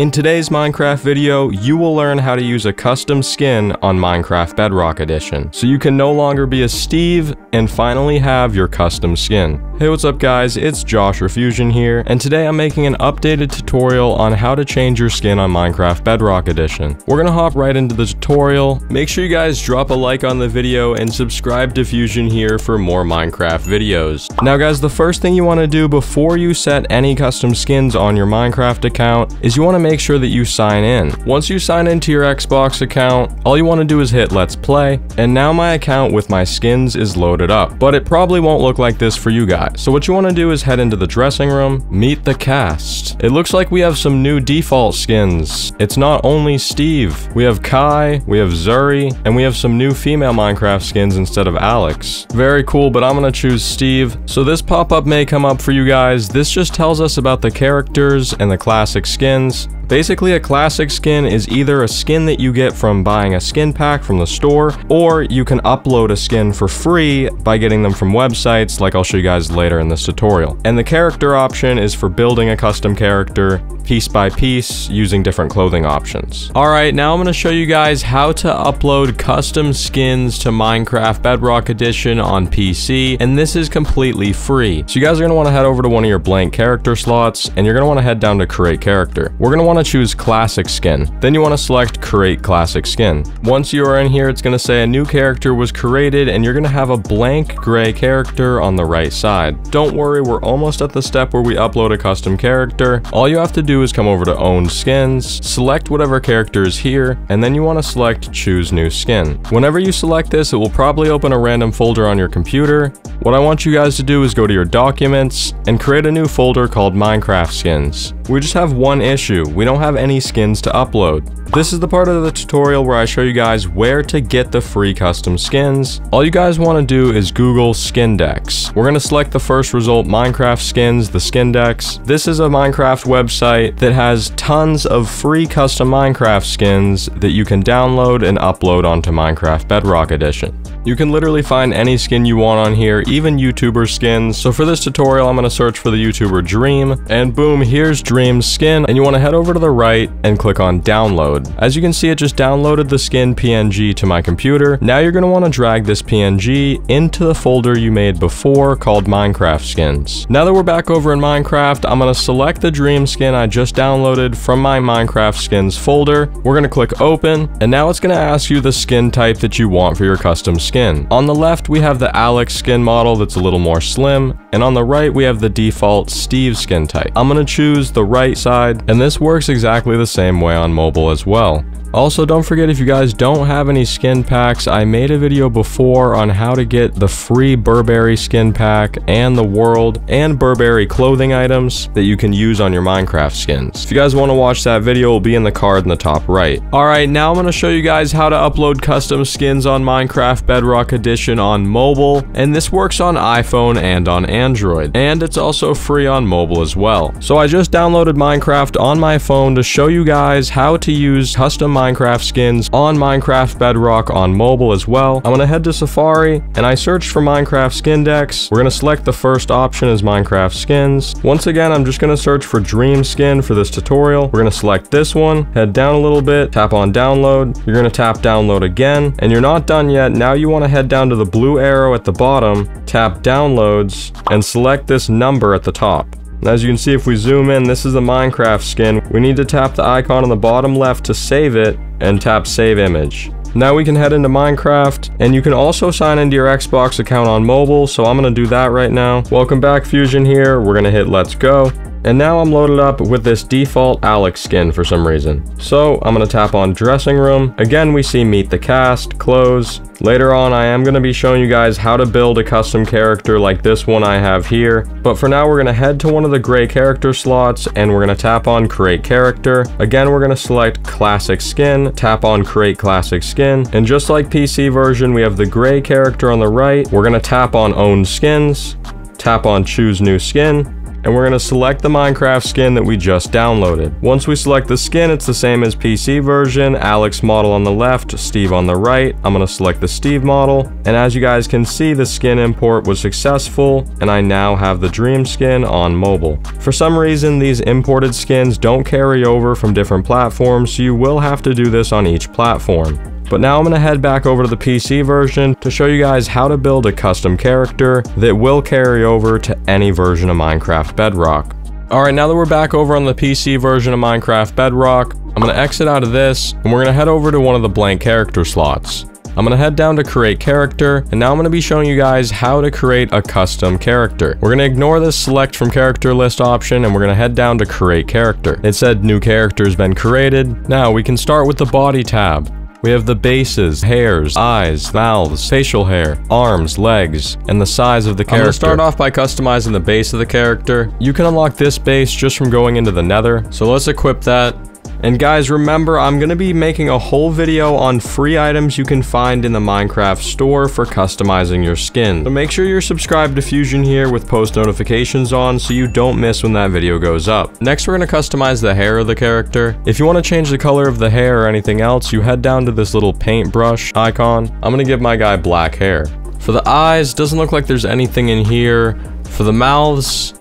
In today's Minecraft video, you will learn how to use a custom skin on Minecraft Bedrock Edition, so you can no longer be a Steve and finally have your custom skin. Hey what's up guys, it's Josh Refusion here, and today I'm making an updated tutorial on how to change your skin on Minecraft Bedrock Edition. We're gonna hop right into the tutorial, make sure you guys drop a like on the video and subscribe to Fuzion here for more Minecraft videos. Now guys, the first thing you want to do before you set any custom skins on your Minecraft account is you want to make sure that you sign in. Once you sign into your Xbox account, all you want to do is hit let's play, and now my account with my skins is loaded up, but it probably won't look like this for you guys. So what you want to do is head into the dressing room, meet the cast. It looks like we have some new default skins. It's not only Steve. We have Kai, we have Zuri, and we have some new female Minecraft skins instead of Alex. Very cool, but I'm gonna choose Steve. So this pop-up may come up for you guys. This just tells us about the characters and the classic skins. Basically, a classic skin is either a skin that you get from buying a skin pack from the store, or you can upload a skin for free by getting them from websites like I'll show you guys later in this tutorial. And the character option is for building a custom character piece by piece using different clothing options. Alright, now I'm going to show you guys how to upload custom skins to Minecraft Bedrock Edition on PC, and this is completely free. So you guys are going to want to head over to one of your blank character slots, and you're going to want to head down to create character. We're going to want to choose classic skin. Then you want to select create classic skin. Once you are in here, it's going to say a new character was created, and you're going to have a blank gray character on the right side. Don't worry, we're almost at the step where we upload a custom character. All you have to do is come over to own skins, select whatever character is here, and then you want to select choose new skin. Whenever you select this, it will probably open a random folder on your computer. What I want you guys to do is go to your documents and create a new folder called Minecraft skins. We just have one issue, we don't have any skins to upload. This is the part of the tutorial where I show you guys where to get the free custom skins. All you guys want to do is Google Skindex. We're going to select the first result, Minecraft skins, the Skindex. This is a Minecraft website that has tons of free custom Minecraft skins that you can download and upload onto Minecraft Bedrock Edition. You can literally find any skin you want on here, even YouTuber skins. So for this tutorial, I'm going to search for the YouTuber Dream, and boom, here's Dream's skin, and you want to head over to the right and click on download. As you can see, it just downloaded the skin PNG to my computer. Now you're going to want to drag this PNG into the folder you made before called Minecraft skins. Now that we're back over in Minecraft, I'm going to select the Dream skin I just downloaded from my Minecraft skins folder. We're going to click open, and now it's going to ask you the skin type that you want for your custom skin skin. On the left, we have the Alex skin model that's a little more slim, and on the right, we have the default Steve skin type. I'm gonna choose the right side, and this works exactly the same way on mobile as well. Also, don't forget if you guys don't have any skin packs, I made a video before on how to get the free Burberry skin pack and the world and Burberry clothing items that you can use on your Minecraft skins. If you guys want to watch that video, it will be in the card in the top right. Alright, now I'm going to show you guys how to upload custom skins on Minecraft Bedrock Edition on mobile, and this works on iPhone and on Android, and it's also free on mobile as well. So I just downloaded Minecraft on my phone to show you guys how to use custom Minecraft skins on Minecraft Bedrock on mobile as well. I'm gonna head to Safari and I searched for Minecraft Skindex. We're gonna select the first option as Minecraft skins. Once again, I'm just gonna search for Dream Skin for this tutorial. We're gonna select this one, head down a little bit, tap on download. You're gonna tap download again and you're not done yet. Now you wanna head down to the blue arrow at the bottom, tap downloads and select this number at the top. As you can see, if we zoom in, this is the Minecraft skin. We need to tap the icon on the bottom left to save it, and tap Save Image. Now we can head into Minecraft, and you can also sign into your Xbox account on mobile, so I'm going to do that right now. Welcome back, Fuzion here. We're going to hit Let's Go. And now I'm loaded up with this default Alex skin for some reason. So I'm going to tap on dressing room. Again, we see meet the cast, close. Later on, I am going to be showing you guys how to build a custom character like this one I have here. But for now, we're going to head to one of the gray character slots and we're going to tap on create character. Again, we're going to select classic skin, tap on create classic skin. And just like PC version, we have the gray character on the right. We're going to tap on own skins, tap on choose new skin and we're going to select the Minecraft skin that we just downloaded. Once we select the skin, it's the same as PC version, Alex model on the left, Steve on the right. I'm going to select the Steve model, and as you guys can see, the skin import was successful, and I now have the Dream skin on mobile. For some reason, these imported skins don't carry over from different platforms, so you will have to do this on each platform. But now I'm to head back over to the PC version to show you guys how to build a custom character that will carry over to any version of Minecraft Bedrock. Alright, now that we're back over on the PC version of Minecraft Bedrock, I'm to exit out of this, and we're to head over to one of the blank character slots. I'm to head down to create character, and now I'm to be showing you guys how to create a custom character. We're to ignore this select from character list option, and we're to head down to create character. It said new character has been created. Now we can start with the body tab. We have the bases, hairs, eyes, mouths, facial hair, arms, legs, and the size of the character. I'm gonna start off by customizing the base of the character. You can unlock this base just from going into the nether, so let's equip that. And guys, remember, I'm going to be making a whole video on free items you can find in the Minecraft store for customizing your skin. So make sure you're subscribed to Fuzion here with post notifications on so you don't miss when that video goes up. Next, we're going to customize the hair of the character. If you want to change the color of the hair or anything else, you head down to this little paintbrush icon. I'm going to give my guy black hair. For the eyes, doesn't look like there's anything in here. For the mouths,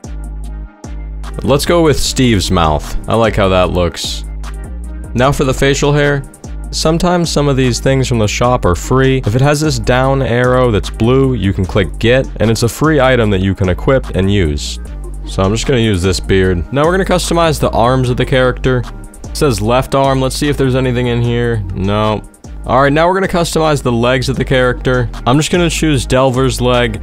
let's go with Steve's mouth. I like how that looks. Now for the facial hair. Sometimes some of these things from the shop are free. If it has this down arrow that's blue, you can click get, and it's a free item that you can equip and use. So I'm just gonna use this beard. Now we're gonna customize the arms of the character. It says left arm, let's see if there's anything in here. No. Alright, now we're gonna customize the legs of the character. I'm just gonna choose Delver's leg.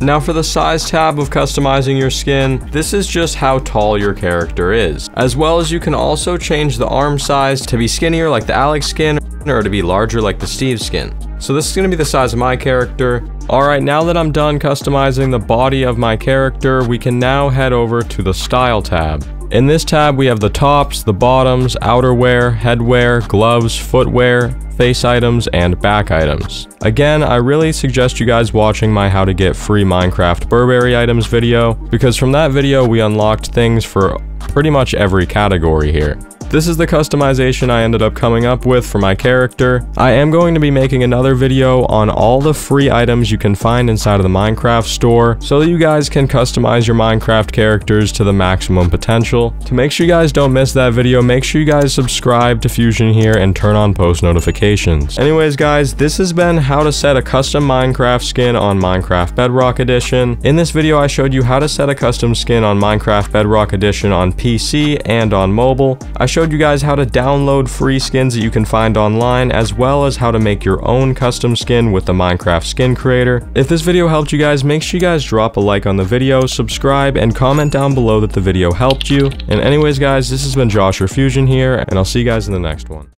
Now for the size tab of customizing your skin, this is just how tall your character is. As well as you can also change the arm size to be skinnier like the Alex skin or to be larger like the Steve skin. So this is going to be the size of my character. Alright, now that I'm done customizing the body of my character, we can now head over to the Style tab. In this tab, we have the tops, the bottoms, outerwear, headwear, gloves, footwear, face items, and back items. Again, I really suggest you guys watching my how to get free Minecraft Burberry items video, because from that video we unlocked things for pretty much every category here. This is the customization I ended up coming up with for my character. I am going to be making another video on all the free items you can find inside of the Minecraft store so that you guys can customize your Minecraft characters to the maximum potential. To make sure you guys don't miss that video, make sure you guys subscribe to Fuzion here and turn on post notifications. Anyways guys, this has been how to set a custom Minecraft skin on Minecraft Bedrock Edition. In this video I showed you how to set a custom skin on Minecraft Bedrock Edition on PC and on mobile. I showed you guys how to download free skins that you can find online, as well as how to make your own custom skin with the Minecraft Skin Creator. If this video helped you guys, make sure you guys drop a like on the video, subscribe, and comment down below that the video helped you. And anyways guys, this has been Josh Fuzion here, and I'll see you guys in the next one.